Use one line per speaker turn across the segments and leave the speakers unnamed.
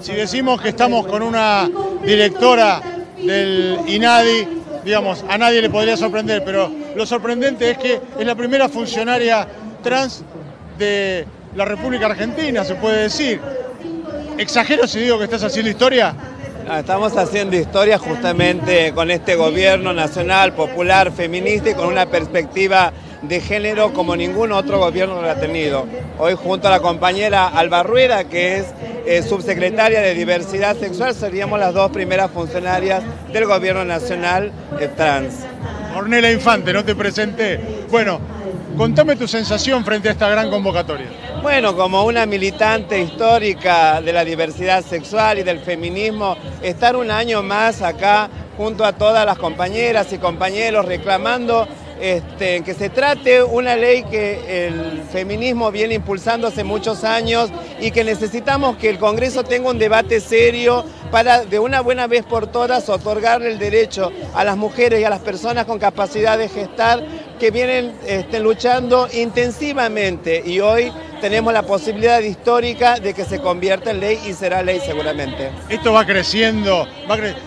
si decimos que estamos con una directora del INADI, digamos, a nadie le podría sorprender, pero lo sorprendente es que es la primera funcionaria trans de la República Argentina, se puede decir. ¿Exagero si digo que estás haciendo historia?
Ah, estamos haciendo historia justamente con este gobierno nacional, popular, feminista y con una perspectiva de género como ningún otro gobierno lo ha tenido. Hoy junto a la compañera Alba Rueda, que es eh, subsecretaria de Diversidad Sexual, seríamos las dos primeras funcionarias del gobierno nacional eh, trans.
Ornella Infante, no te presenté. Bueno, contame tu sensación frente a esta gran convocatoria.
Bueno, como una militante histórica de la diversidad sexual y del feminismo, estar un año más acá junto a todas las compañeras y compañeros reclamando este, que se trate una ley que el feminismo viene impulsando hace muchos años y que necesitamos que el Congreso tenga un debate serio para de una buena vez por todas otorgarle el derecho a las mujeres y a las personas con capacidad de gestar que vienen este, luchando intensivamente. Y hoy tenemos la posibilidad histórica de que se convierta en ley y será ley seguramente.
Esto va creciendo,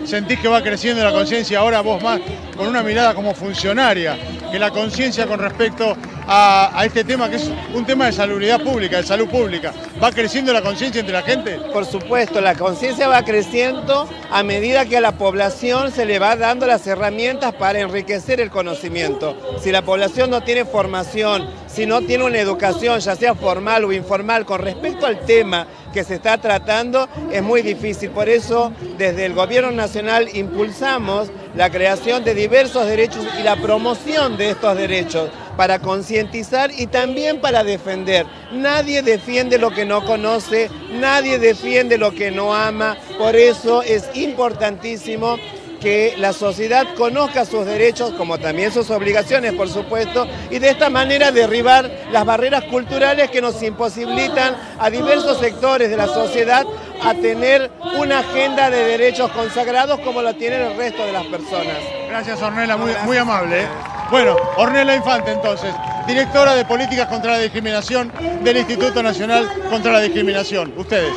sentís que va creciendo la conciencia ahora vos más con una mirada como funcionaria, que la conciencia con respecto a, este tema, que es un tema de salubridad pública, de salud pública. ¿Va creciendo la conciencia entre la gente?
Por supuesto, la conciencia va creciendo a medida que a la población se le va dando las herramientas para enriquecer el conocimiento. Si la población no tiene formación, si no tiene una educación, ya sea formal o informal, con respecto al tema que se está tratando, es muy difícil. Por eso, desde el Gobierno Nacional impulsamos la creación de diversos derechos y la promoción de estos derechos para concientizar y también para defender. Nadie defiende lo que no conoce, nadie defiende lo que no ama, por eso es importantísimo que la sociedad conozca sus derechos como también sus obligaciones, por supuesto, y de esta manera derribar las barreras culturales que nos imposibilitan a diversos sectores de la sociedad a tener una agenda de derechos consagrados como lo tienen el resto de las personas.
Gracias, Ornella, muy, muy amable. ¿eh? Bueno, Ornella Infante entonces, directora de Políticas contra la Discriminación del Instituto Nacional contra la Discriminación. Ustedes.